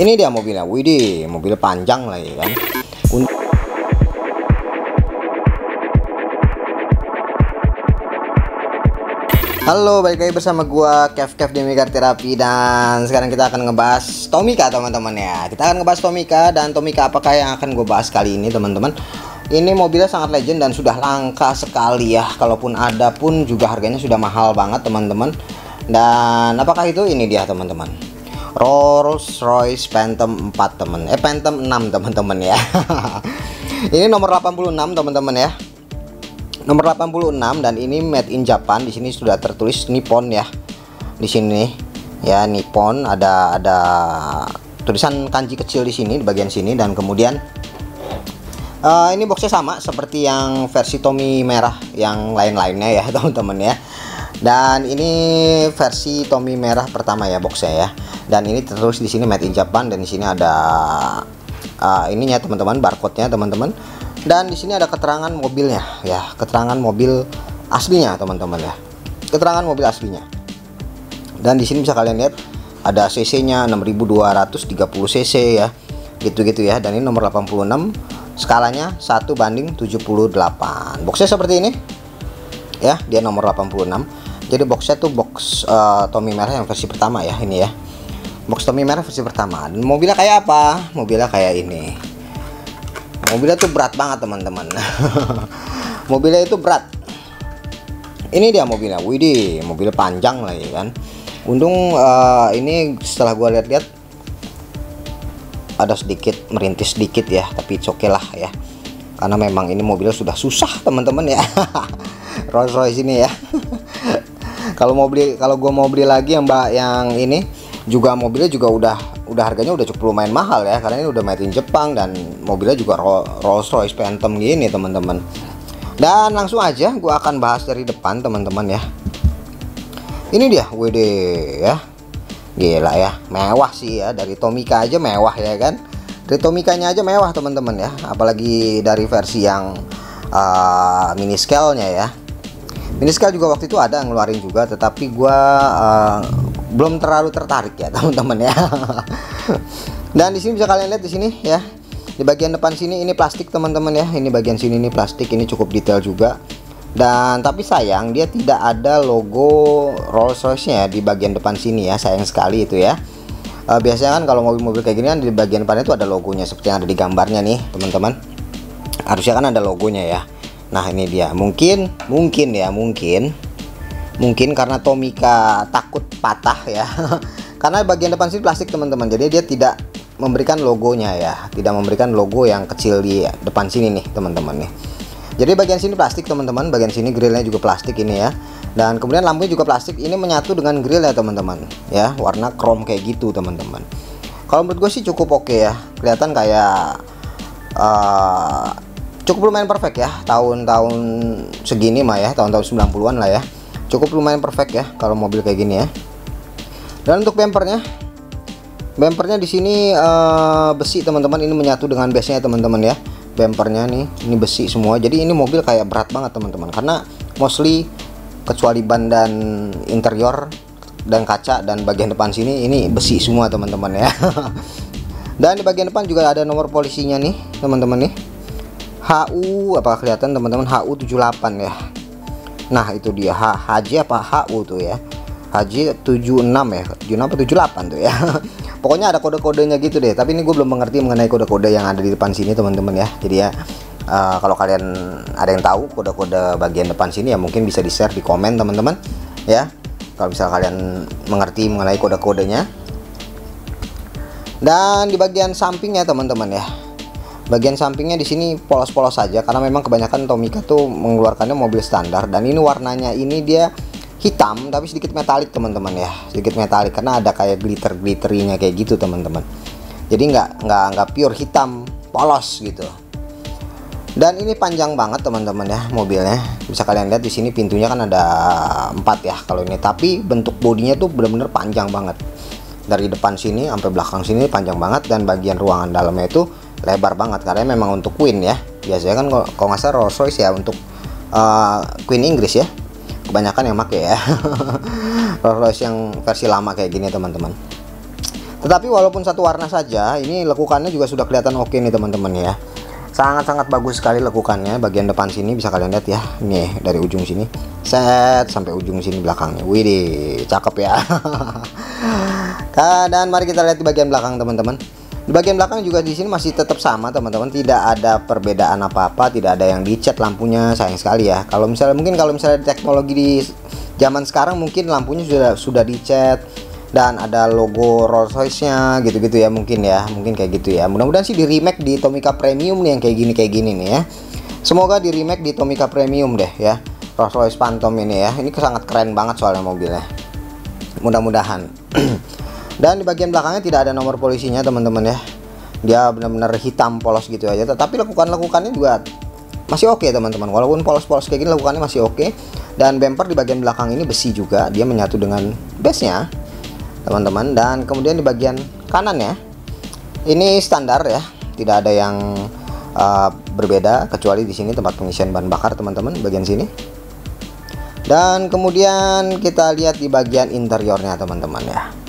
ini dia mobilnya widih mobil panjang lagi kan Un- Halo, balik lagi bersama gua Kev Kev Demikar Terapi dan sekarang kita akan ngebahas Tomika teman-teman ya. Kita akan ngebahas Tomika dan Tomika apakah yang akan gue bahas kali ini teman-teman. Ini mobilnya sangat legend dan sudah langka sekali ya. Kalaupun ada pun juga harganya sudah mahal banget teman-teman. Dan apakah itu ini dia teman-teman? Rolls Royce Phantom 4 teman. Eh Phantom 6 teman-teman ya. ini nomor 86 teman-teman ya. Nomor 86 dan ini made in Japan. Di sini sudah tertulis Nippon ya. Di sini ya Nippon. Ada ada tulisan kanji kecil di sini di bagian sini. Dan kemudian uh, ini boxnya sama seperti yang versi Tommy merah yang lain-lainnya ya teman-teman ya. Dan ini versi Tommy merah pertama ya boxnya ya dan ini terus di sini made in Japan dan di sini ada uh, ininya teman-teman barcode-nya teman-teman. Dan di sini ada keterangan mobilnya ya. Keterangan mobil aslinya teman-teman ya. Keterangan mobil aslinya. Dan di sini bisa kalian lihat ada cc nya 6230 cc ya. Gitu-gitu ya. Dan ini nomor 86 skalanya 1 banding 78 boxnya seperti ini ya. Dia nomor 86 jadi boxnya tuh box uh, Tommy merah yang versi pertama ya ini ya box Tommy merah versi pertama. Dan mobilnya kayak apa? Mobilnya kayak ini. Mobilnya tuh berat banget teman-teman. Mobilnya itu berat. Ini dia mobilnya. Widih mobil panjang lagi kan? Untung uh, ini setelah gua lihat-lihat ada sedikit merintis sedikit ya. Tapi oke okay lah ya. Karena memang ini mobilnya sudah susah teman-teman ya. Rolls Royce ini ya. Kalau mau beli kalau gua mau beli lagi yang mbak yang ini juga mobilnya juga udah udah harganya udah cukup lumayan mahal ya karena ini udah made in Jepang dan mobilnya juga Rolls Royce Phantom gini teman-teman. Dan langsung aja gua akan bahas dari depan teman-teman ya. Ini dia WD ya. Gila ya mewah sih ya dari Tomika aja mewah ya kan? Dari Tomikanya aja mewah teman-teman ya. Apalagi dari versi yang uh, mini scale nya ya. Mini scale juga waktu itu ada ngeluarin juga tetapi gua uh, belum terlalu tertarik ya teman-teman ya. Dan di sini bisa kalian lihat di sini ya. Di bagian depan sini ini plastik teman-teman ya. Ini bagian sini ini plastik ini cukup detail juga. Dan tapi sayang dia tidak ada logo Rolls Royce nya di bagian depan sini ya. Sayang sekali itu ya. E, biasanya kan kalau mobil-mobil kayak gini kan di bagian depan itu ada logonya seperti yang ada di gambarnya nih teman-teman. Harusnya kan ada logonya ya. Nah ini dia. Mungkin mungkin ya mungkin. Mungkin karena Tomika takut patah ya. Karena bagian depan sini plastik teman-teman. Jadi dia tidak memberikan logonya ya. Tidak memberikan logo yang kecil di depan sini nih teman-teman nih. Jadi bagian sini plastik teman-teman. Bagian sini grillnya juga plastik ini ya. Dan kemudian lampunya juga plastik. Ini menyatu dengan grill ya teman-teman. Ya warna chrome kayak gitu teman-teman. Kalau menurut gue sih cukup oke okay ya. Kelihatan kayak uh, cukup lumayan perfect ya. Tahun-tahun segini mah ya. Tahun-tahun 90-an lah ya. Cukup lumayan perfect ya kalau mobil kayak gini ya dan untuk bumpernya bumpernya di sini uh, besi teman-teman. Ini menyatu dengan base nya teman-teman ya. Bumpernya nih ini besi semua. Jadi ini mobil kayak berat banget teman-teman. Karena mostly kecuali ban dan interior dan kaca dan bagian depan sini ini besi semua teman-teman ya. Dan di bagian depan juga ada nomor polisinya nih teman-teman nih. HU apa kelihatan teman-teman? HU 78 ya. Nah itu dia. H HJ apa HU tuh ya HJ 76 ya 76 apa 78 tuh ya. Pokoknya ada kode-kodenya gitu deh Tapi ini gue belum mengerti mengenai kode-kode yang ada di depan sini teman-teman ya. Jadi ya uh, kalau kalian ada yang tahu kode-kode bagian depan sini ya mungkin bisa di share di komen teman-teman ya. Kalau misal kalian mengerti mengenai kode-kodenya. Dan di bagian sampingnya teman-teman ya. Bagian sampingnya di sini polos-polos saja karena memang kebanyakan Tomica tuh mengeluarkannya mobil standar. Dan ini warnanya ini dia hitam tapi sedikit metalik teman-teman ya. Sedikit metalik karena ada kayak glitter glitterinya kayak gitu teman-teman. Jadi nggak nggak nggak pure hitam polos gitu. Dan ini panjang banget teman-teman ya mobilnya. Bisa kalian lihat di sini pintunya kan ada empat ya kalau ini. Tapi bentuk bodinya tuh bener-bener panjang banget. Dari depan sini sampai belakang sini panjang banget dan bagian ruangan dalamnya itu lebar banget karena memang untuk Queen ya. Biasanya kan kalau nggak salah Rolls Royce ya untuk uh, Queen Inggris ya kebanyakan yang make ya. Rolls Royce yang versi lama kayak gini teman-teman. Tetapi walaupun satu warna saja ini lekukannya juga sudah kelihatan oke nih teman-teman ya. Sangat-sangat bagus sekali lekukannya. Bagian depan sini bisa kalian lihat ya. Nih dari ujung sini. Set sampai ujung sini belakangnya. Widih cakep ya. Dan mari kita lihat di bagian belakang teman-teman di bagian belakang juga di sini masih tetap sama teman-teman. Tidak ada perbedaan apa-apa tidak ada yang dicat lampunya sayang sekali ya. Kalau misalnya mungkin kalau misalnya teknologi di zaman sekarang mungkin lampunya sudah sudah dicat dan ada logo Rolls Royce-nya gitu-gitu ya mungkin ya. Mungkin kayak gitu ya. Mudah-mudahan sih di remake di Tomica Premium nih yang kayak gini kayak gini nih ya. Semoga di remake di Tomica Premium deh ya Rolls Royce Phantom ini ya. Ini sangat keren banget soalnya mobilnya. Mudah-mudahan dan di bagian belakangnya tidak ada nomor polisinya teman-teman ya. Dia benar-benar hitam polos gitu aja. Tetapi lakukan-lakukannya juga masih oke okay, teman-teman. Walaupun polos-polos kayak gini lakukannya masih oke. Okay. dan bumper di bagian belakang ini besi juga. Dia menyatu dengan base-nya teman-teman. Dan kemudian di bagian kanan ya ini standar ya. Tidak ada yang uh, berbeda kecuali di sini tempat pengisian bahan bakar teman-teman bagian sini. Dan kemudian kita lihat di bagian interiornya teman-teman ya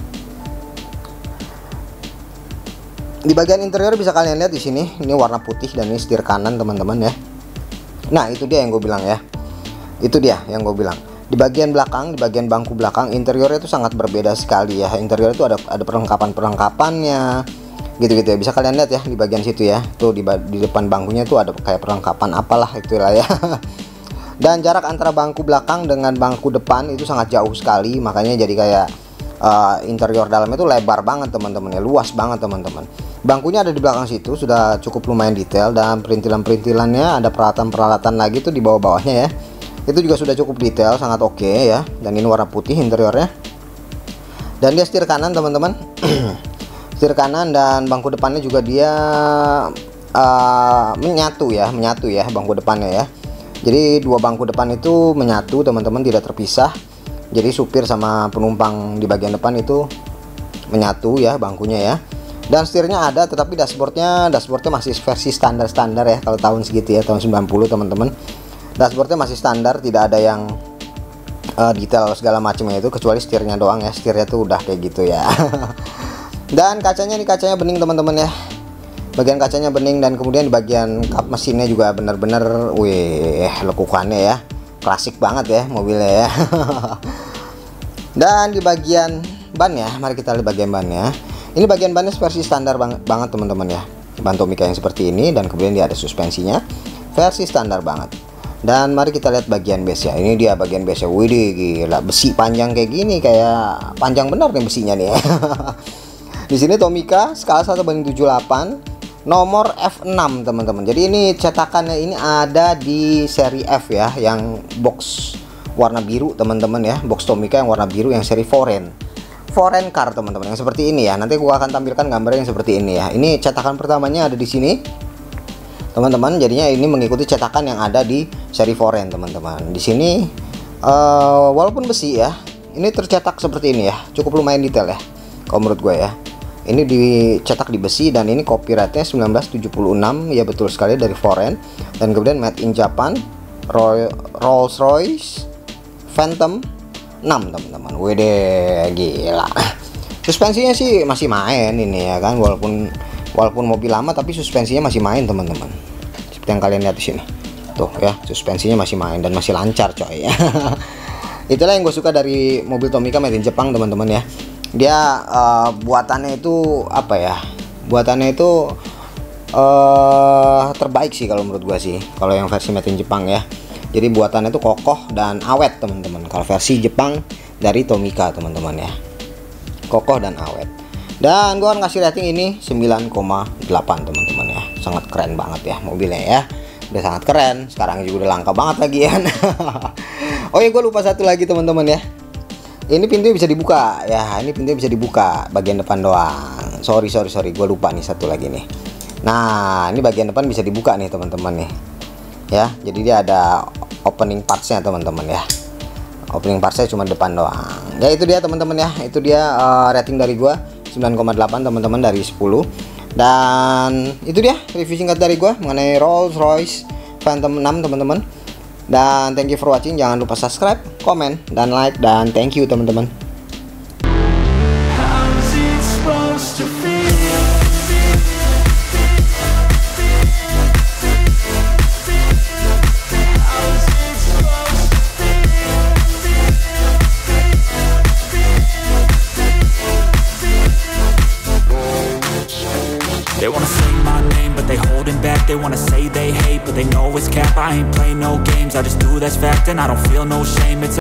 di bagian interior bisa kalian lihat di sini ini warna putih dan ini setir kanan teman-teman ya. Nah itu dia yang gue bilang ya. Itu dia yang gue bilang. Di bagian belakang di bagian bangku belakang interiornya itu sangat berbeda sekali ya. Interior itu ada ada perlengkapan perlengkapannya gitu-gitu ya. Bisa kalian lihat ya di bagian situ ya. Tuh di, di depan bangkunya tuh ada kayak perlengkapan apalah itulah ya. Dan jarak antara bangku belakang dengan bangku depan itu sangat jauh sekali makanya jadi kayak uh, interior dalamnya itu lebar banget teman-teman ya. Luas banget teman-teman bangkunya ada di belakang situ sudah cukup lumayan detail dan perintilan-perintilannya ada peralatan-peralatan lagi tuh di bawah-bawahnya ya. Itu juga sudah cukup detail sangat oke okay, ya. Dan ini warna putih interiornya. Dan dia setir kanan teman-teman. Setir kanan dan bangku depannya juga dia uh, menyatu ya menyatu ya bangku depannya ya. Jadi dua bangku depan itu menyatu teman-teman tidak terpisah. Jadi supir sama penumpang di bagian depan itu menyatu ya bangkunya ya dan setirnya ada tetapi dashboardnya dashboardnya masih versi standar-standar ya kalau tahun segitu ya tahun 90 teman-teman. Dashboardnya masih standar tidak ada yang uh, detail segala macamnya itu kecuali setirnya doang ya setirnya tuh udah kayak gitu ya. Dan kacanya ini kacanya bening teman-teman ya. Bagian kacanya bening dan kemudian di bagian kap mesinnya juga benar-benar wih lekukannya ya. Klasik banget ya mobilnya ya. Dan di bagian ban ya mari kita lihat bagian ban ya ini bagian bannya versi standar bang banget teman-teman ya. Ban Tomica yang seperti ini dan kemudian dia ada suspensinya. Versi standar banget. Dan mari kita lihat bagian base ya ini dia bagian base ya widih gila. Besi panjang kayak gini kayak panjang benar nih besinya nih ya. Di sini Tomica skala 1 banding 78 nomor F6 teman-teman. Jadi ini cetakannya ini ada di seri F ya yang box warna biru teman-teman ya. Box Tomica yang warna biru yang seri foreign foreign car teman-teman yang seperti ini ya. Nanti gua akan tampilkan gambar yang seperti ini ya. Ini cetakan pertamanya ada di sini. Teman-teman jadinya ini mengikuti cetakan yang ada di seri foreign teman-teman. Di sini uh, walaupun besi ya ini tercetak seperti ini ya. Cukup lumayan detail ya kalau menurut gue ya. Ini dicetak di besi dan ini copyrightnya 1976 ya betul sekali dari foreign. Dan kemudian made in Japan Roy Rolls Royce Phantom 6 teman-teman. Wede gila. Suspensinya sih masih main ini ya kan? Walaupun walaupun mobil lama tapi suspensinya masih main teman-teman. Seperti yang kalian lihat di sini. Tuh ya suspensinya masih main dan masih lancar coy. Ya itulah yang gue suka dari mobil Tomica made in Jepang teman-teman ya. Dia uh, buatannya itu apa ya? Buatannya itu uh, terbaik sih kalau menurut gue sih. Kalau yang versi made in Jepang ya jadi buatannya itu kokoh dan awet teman-teman. Kalau versi Jepang dari Tomica teman-teman ya. Kokoh dan awet. Dan gua ngasih rating ini 9,8 teman-teman ya. Sangat keren banget ya mobilnya ya. Udah sangat keren. Sekarang juga udah langka banget lagi ya. Oh ya gue lupa satu lagi teman-teman ya. Ini pintu bisa dibuka ya. Ini pintu bisa dibuka bagian depan doang. Sorry sorry sorry. Gue lupa nih satu lagi nih. Nah ini bagian depan bisa dibuka nih teman-teman nih ya. Jadi dia ada opening partsnya teman-teman ya. Opening partsnya cuma depan doang. Ya itu dia teman-teman ya. Itu dia uh, rating dari gua 9,8 teman-teman dari 10 dan itu dia review singkat dari gua mengenai Rolls Royce Phantom 6 teman-teman. Dan thank you for watching. Jangan lupa subscribe comment dan like dan thank you teman-teman I ain't play no games, I just do that's fact And I don't feel no shame, it's